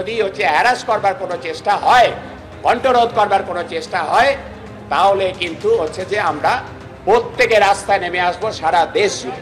যদি হচ্ছে হ্যারাস করবার কোনো চেষ্টা হয়, কণ্ঠরোধ করবার কোনো চেষ্টা হয়, তাহলে কিন্তু হচ্ছে যে আমরা প্রত্যেকে রাস্তায় নেমে আসব সারা দেশ জুড়ে।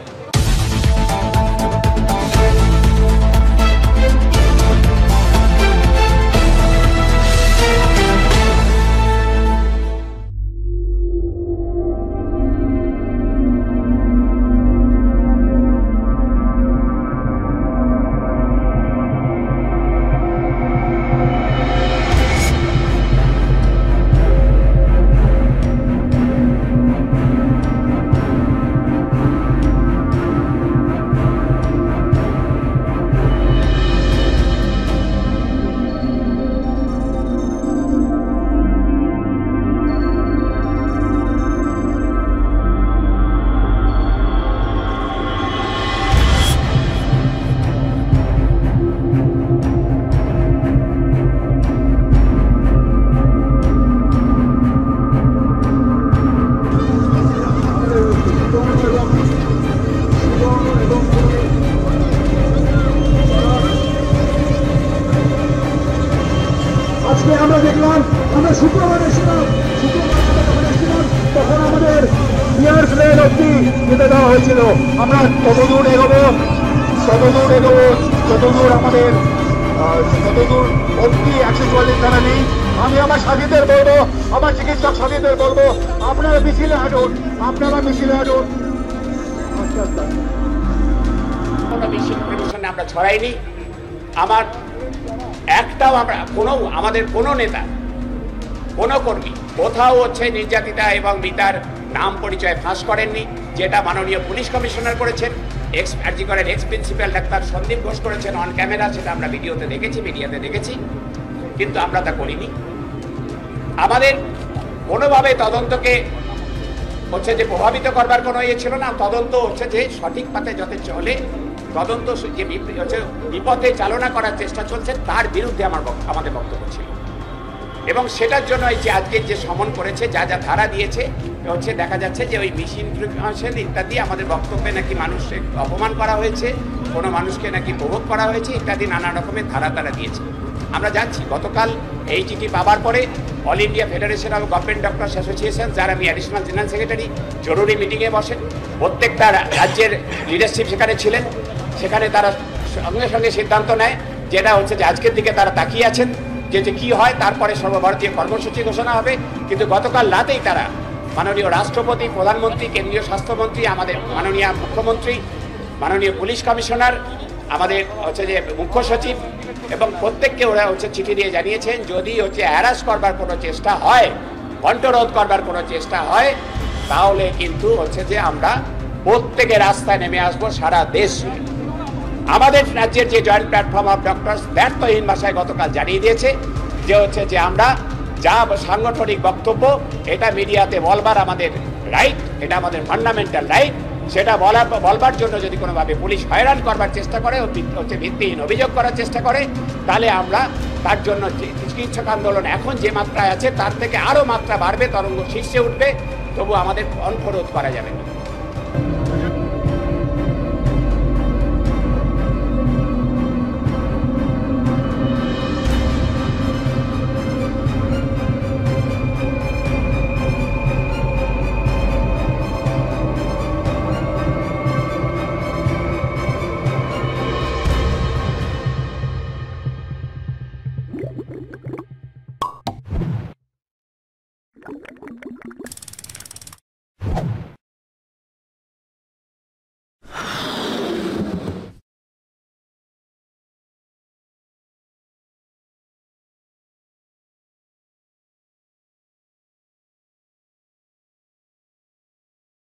আজকে আমরা দেখলাম আমরা শুক্রবার এসেছিলাম শুক্রবার তখন আমাদের বিয়ার্স লেন অব্দি যেতে দেওয়া হয়েছিল। আমরা ততদূর এগোবো ততদূর এগোবো ততদূর আমাদের আহ, ততদূর অব্দি একশো চুয়াল্লিশ ধারা নেই। আমি আমার সাথীদের বলব আমার চিকিৎসক সাথীদের বলব আপনারা মিছিলে হাঁটুন আপনারা মিছিলে হাঁটুন। আচ্ছা আচ্ছা। কোনো প্রমোশনে আমরা ছড়াইনি। আমার একটাও আমরা, কোনো, আমাদের কোনো নেতা, কোনো কর্মী, কোথাও হচ্ছে নির্যাতিতা এবং মিতার নাম পরিচয় ফাঁস করেননি, যেটা মাননীয় পুলিশ কমিশনার করেছেন এক্স আরজি করেন ex principal doctor Sandip Ghosh করেছেন অন ক্যামেরা সেটা আমরা ভিডিওতে দেখেছি, মিডিয়াতে দেখেছি, কিন্তু আমরা তা করিনি। আমাদের কোনোভাবে তদন্তকে হচ্ছে যে প্রভাবিত করবার কোনো ইয়ে ছিল না, তদন্ত হচ্ছে যে সঠিক পাতে যাতে চলে তদন্ত যে হচ্ছে বিপথে চালনা করার চেষ্টা চলছে, তার বিরুদ্ধে আমার আমাদের বক্তব্য ছিল। এবং সেটার জন্য এই যে আজকে যে সমন করেছে, যা যা ধারা দিয়েছে হচ্ছে দেখা যাচ্ছে যে ওই মিস ইনফরমেশন ইত্যাদি আমাদের বক্তব্যে নাকি মানুষকে অপমান করা হয়েছে, কোনো মানুষকে নাকি প্রভোগ করা হয়েছে, ইত্যাদি নানা রকমের ধারা তারা দিয়েছে। আমরা যাচ্ছি গতকাল এই চিঠি পাবার পরে all India federation of government doctors association, যারা আমি অ্যাডিশনাল জেনারেল সেক্রেটারি, জরুরি মিটিংয়ে বসেন। প্রত্যেকটা রাজ্যের লিডারশিপ সেখানে ছিলেন। সেখানে তারা সঙ্গে সঙ্গে সিদ্ধান্ত নেয়, যেটা হচ্ছে যে আজকের দিকে তারা তাকিয়ে আছেন, যে যে কি হয়, তারপরে সর্বভারতীয় কর্মসূচি ঘোষণা হবে। কিন্তু গতকাল রাতেই তারা মাননীয় রাষ্ট্রপতি, প্রধানমন্ত্রী, কেন্দ্রীয় স্বাস্থ্যমন্ত্রী, আমাদের মাননীয় মুখ্যমন্ত্রী, মাননীয় পুলিশ কমিশনার, আমাদের হচ্ছে যে মুখ্য সচিব এবং প্রত্যেককে ওরা হচ্ছে চিঠি দিয়ে জানিয়েছেন, যদি হচ্ছে হ্যারাস করবার কোনো চেষ্টা হয়, কণ্ঠরোধ করবার কোনো চেষ্টা হয়, তাহলে কিন্তু হচ্ছে যে আমরা প্রত্যেকে রাস্তায় নেমে আসব, সারা দেশ জুড়ে। আমাদের রাজ্যের যে জয়েন্ট প্ল্যাটফর্ম অফ ডক্টরস ব্যর্থহীন ভাষায় গতকাল জানিয়ে দিয়েছে, যে হচ্ছে যে আমরা যা সাংগঠনিক বক্তব্য, এটা মিডিয়াতে বলবার আমাদের রাইট এটা আমাদের ফান্ডামেন্টাল রাইট সেটা বলার বলবার জন্য যদি কোনোভাবে পুলিশ হয়রান করবার চেষ্টা করে হচ্ছে ভিত্তিহীন অভিযোগ করার চেষ্টা করে, তাহলে আমরা তার জন্য চিকিৎসক আন্দোলন এখন যে মাত্রায় আছে, তার থেকে আরও মাত্রা বাড়বে, তরঙ্গ শীর্ষে উঠবে, তবু আমাদের কণ্ঠরোধ করা যাবে না।